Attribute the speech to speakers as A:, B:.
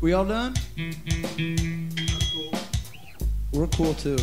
A: We all done? Mm-hmm. We're cool too.